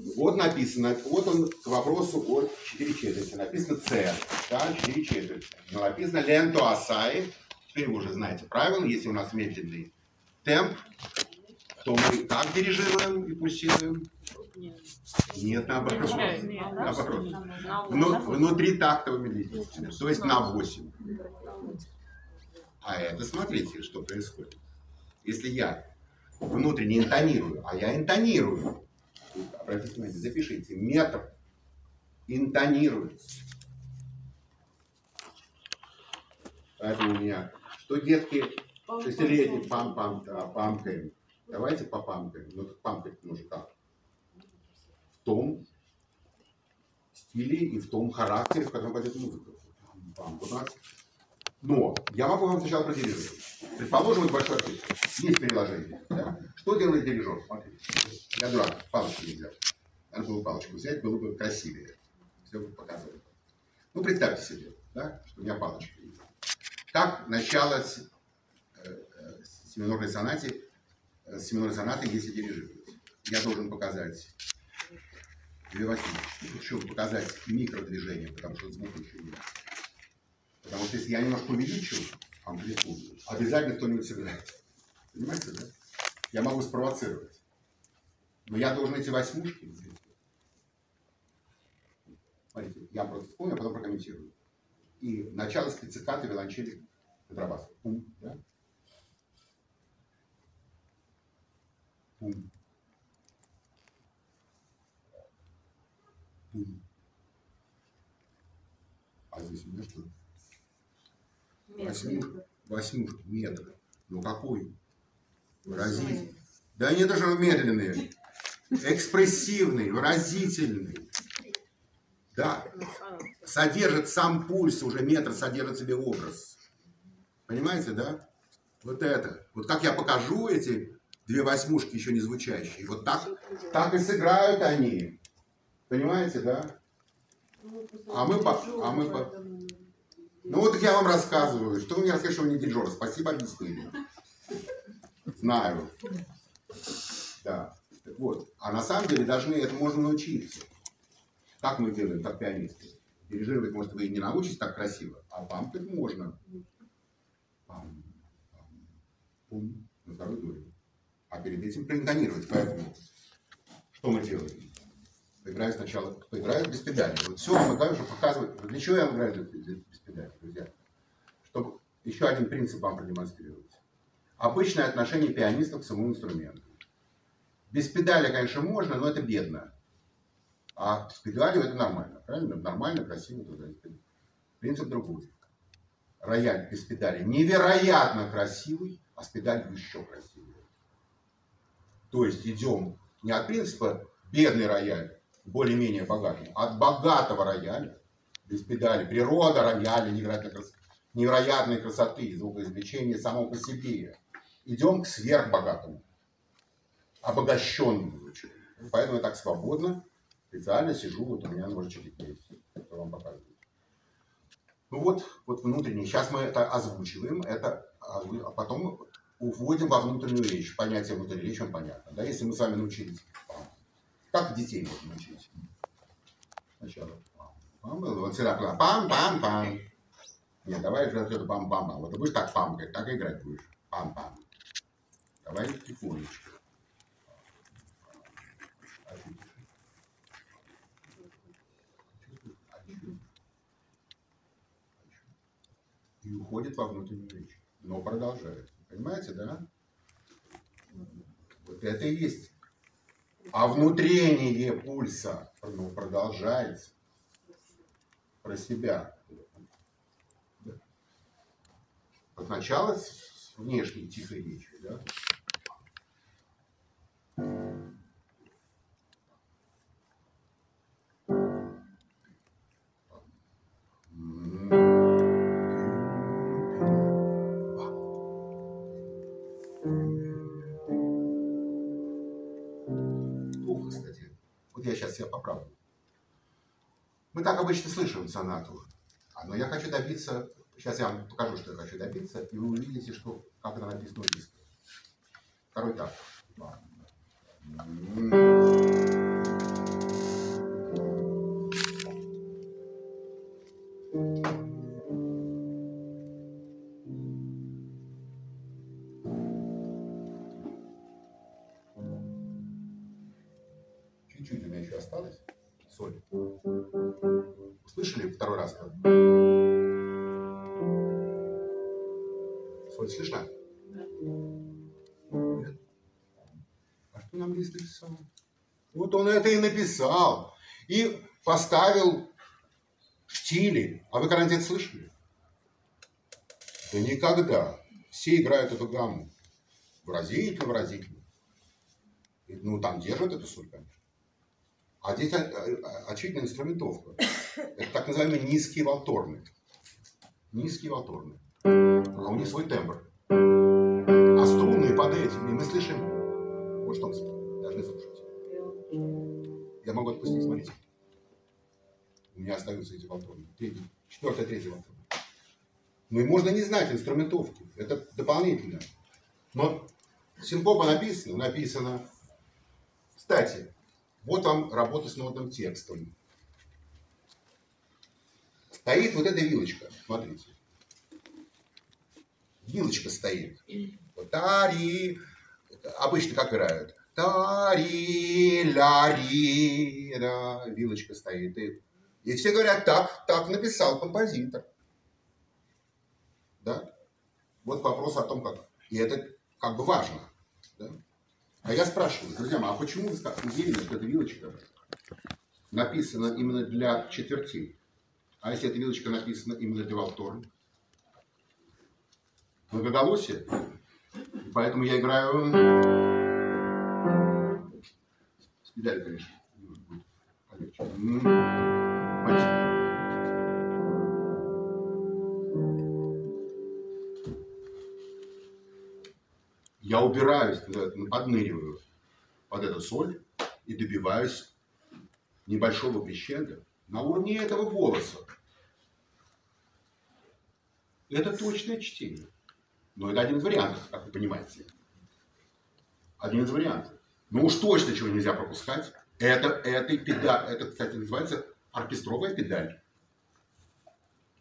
Вот написано, вот он к вопросу о 4 четверти. Написано С, да, 4 четверти. Но написано ленто асай. Теперь вы уже знаете правила, если у нас медленный темп, то мы как дирижируем и пульсируем? Нет, наоборот. Наоборот. Вну, внутри тактовой медлительности. То есть на 8. А это, смотрите, что происходит. Если я внутренне интонирую, а я интонирую, обратите внимание, запишите, метр интонируется. Поэтому у меня, что детки шестилетние пам-пам, памкаем. Давайте попамкаем. Ну, памкать можно как? В том стиле и в том характере, в котором пойдет музыка. Пам, нас. Но я могу вам сначала продирижировать. Предположим, вот большой ответ. Есть приложение. Да? Что делает дирижер? Смотрите. Я дурак, палочку не взял. Надо было палочку взять, было бы красивее. Все бы показывали. Ну, представьте себе, да, что у меня палочка есть. Как начало с, э, э, семинорной сонате, э, семинорной сонаты, если дирижировать. Я должен показать две. Хочу показать микродвижение, потому что звука еще нет. Потому что если я немножко увеличу амплитуду, обязательно кто-нибудь сыграет. Понимаете, да? Я могу спровоцировать. Но я должен эти восьмушки Смотрите, я просто вспомню, а потом прокомментирую. И начало с пицциката, виолончели, контрабас. Пум, да? Пум. Пум. А здесь у меня что? Восьмушка. Восьмушка, метр. Ну какой? Выразительный. Да они даже медленные. Экспрессивный, выразительный. Да. Содержит сам пульс, уже метр содержит себе образ. Понимаете, да? Вот это. Вот как я покажу эти две восьмушки еще не звучащие. Вот так, так и сыграют они. Понимаете, да? А мы по... А мы по... Ну вот я вам рассказываю. Что вы мне расскажете, что вы не дирижер? Спасибо, объяснили. Знаю. Да. Вот. А на самом деле должны это можно научиться. Как мы делаем, как пианисты? Дирижировать, может, вы и не научитесь так красиво, а пампать можно. Пам, пам, пум, на второй доре. А перед этим проинтонировать. Поэтому что мы делаем? Поиграю сначала, поиграю без педали. Вот все помогаю, чтобы показывать. Для чего я играю без педали, друзья? Чтобы еще один принцип вам продемонстрировать. Обычное отношение пианиста к самому инструменту. Без педали, конечно, можно, но это бедно. А с педалью это нормально. Правильно? Нормально, красиво. Туда. Принцип другой. Рояль без педали невероятно красивый, а с педалью еще красивее. То есть идем не от принципа бедный рояль, более-менее богатый, а от богатого рояля, без педали. Природа рояля невероятной невероятной красоты, звукоизвлечения само по себе. Идем к сверхбогатому, обогащенному звучанию. Поэтому я так свободно специально сижу, вот у меня ножичек есть, который вам показываю. Ну вот, вот внутренний. Сейчас мы это озвучиваем, это, а потом уводим во внутреннюю речь. Понятие внутренней речи вам понятно. Да? Если мы с вами научились, как детей можно научить? Сначала вот всегда пам-пам-пам. Нет, давай же отсюда пам-пам-пам. Вот ты будешь так пам говорить, так играть будешь. Пам-пам. Давай тихонечко. и уходит во внутреннюю речь. Но продолжает. Понимаете, да? Вот это и есть. А внутреннее пульса ну, продолжается про себя. Вот начало с внешней тихой речи, да? Так обычно слышим сонату. Но я хочу добиться, сейчас я вам покажу, что я хочу добиться, и вы увидите, что, как это написано в. Второй так. Второй раз? Соль слышно? Нет. А что нам лист написал? Вот он это и написал. И поставил штили. А вы когда-нибудь слышали? Да никогда. Все играют эту гамму. Выразительно, выразительно. Ну, там держат эту соль, конечно. А здесь очевидно инструментовка. Это так называемый низкий валторный. Низкий валторный. А у них свой тембр. А струнные под этим, и мы слышим, вот что мы должны слушать. Я могу отпустить, смотрите. У меня остаются эти валторные. Третий, четвертая, третья валторная. Ну и можно не знать инструментовку. Это дополнительно. Но синкопа написано, написано. Кстати, вот вам работа с нотным текстом. Стоит вот эта вилочка, смотрите. Вилочка стоит. Тари. Обычно как играют? Тари, ляри. Да, вилочка стоит. И, и все говорят, так, так написал композитор. Да? Вот вопрос о том, как. И это как бы важно. Да? А я спрашиваю, друзья мои, а почему вы уверены, что эта вилочка написана именно для четвертей? А если эта вилочка написана именно для валторн? Многоголосие. Поэтому я играю с педалью, конечно. Я убираюсь, подныриваю под эту соль и добиваюсь небольшого крещенда на уровне этого голоса. Это точное чтение. Но это один из вариантов, как вы понимаете. Один из вариантов. Но уж точно чего нельзя пропускать. Это, это, педаль, это, кстати, называется оркестровая педаль.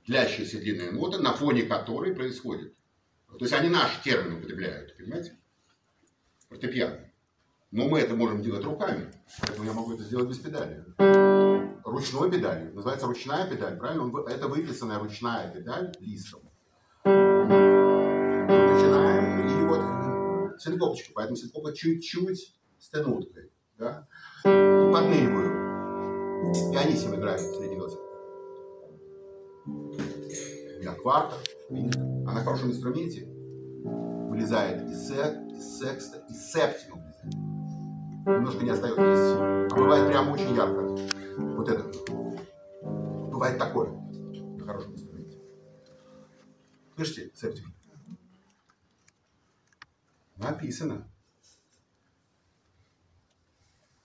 Длящаяся длинная нота, на фоне которой происходит то есть они наши термины употребляют, понимаете? Фортепиано. Но мы это можем делать руками, поэтому я могу это сделать без педали. Ручной педалью. Называется ручная педаль, правильно? Это выписанная ручная педаль листом. Начинаем, и вот синкопочка. Поэтому синкопа чуть-чуть с тянуткой. Да? И подныриваю. Пианисим играет среди глаза. У меня на хорошем инструменте вылезает и, сек, и секста, и септима вылезает. Немножко не остается здесь. А бывает прям очень ярко. Вот это. Бывает такое на хорошем инструменте. Слышите, септим? Написано.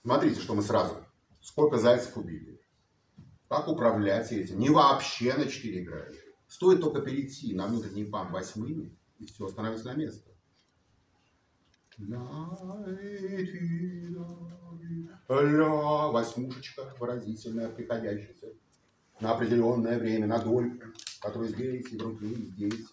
Смотрите, что мы сразу. Сколько зайцев убили. Как управлять этим. Не вообще на 4 играешь. Стоит только перейти на внутренний пам восьмыми, и все становится на место. Ля, восьмушечка выразительная, приходящаяся. На определенное время, на долю, которую здесь и в и здесь.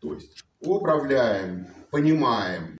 То есть управляем, понимаем,